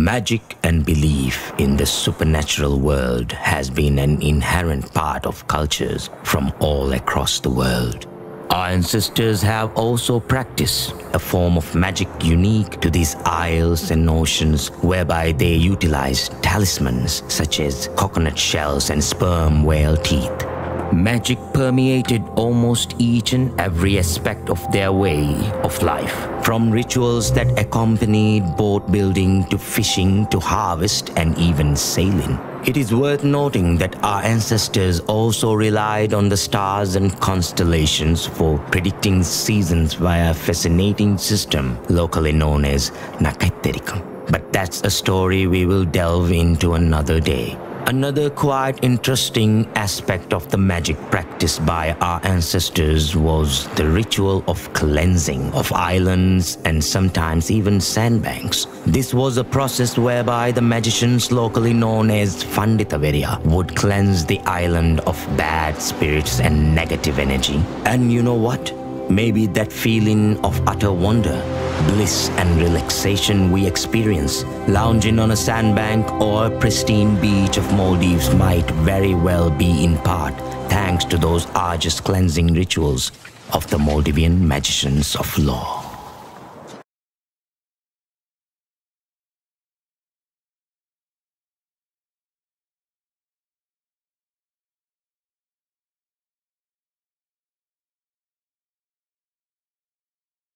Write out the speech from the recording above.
Magic and belief in the supernatural world has been an inherent part of cultures from all across the world. Our ancestors have also practiced a form of magic unique to these isles and oceans whereby they utilized talismans such as coconut shells and sperm whale teeth. Magic permeated almost each and every aspect of their way of life, from rituals that accompanied boat building to fishing to harvest and even sailing. It is worth noting that our ancestors also relied on the stars and constellations for predicting seasons via a fascinating system locally known as Nakaiterikum. But that's a story we will delve into another day. Another quite interesting aspect of the magic practiced by our ancestors was the ritual of cleansing of islands and sometimes even sandbanks. This was a process whereby the magicians locally known as Fandithaveriya would cleanse the island of bad spirits and negative energy. And you know what? Maybe that feeling of utter wonder, bliss and relaxation we experience lounging on a sandbank or pristine beach of Maldives might very well be in part thanks to those arduous cleansing rituals of the Maldivian magicians of law.